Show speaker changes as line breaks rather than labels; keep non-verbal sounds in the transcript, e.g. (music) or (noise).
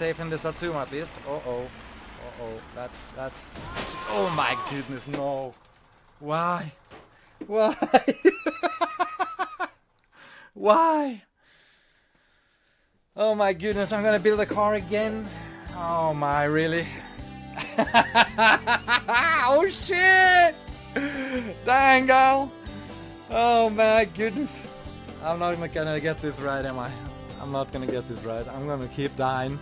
safe in this Satsuma at least. Uh oh. Uh oh. That's that's. Oh my goodness, no. Why? Why? (laughs) Why? Oh my goodness, I'm gonna build a car again. Oh my, really? (laughs) oh shit! Dangle! Oh my goodness. I'm not gonna get this right, am I? I'm not gonna get this right. I'm gonna keep dying.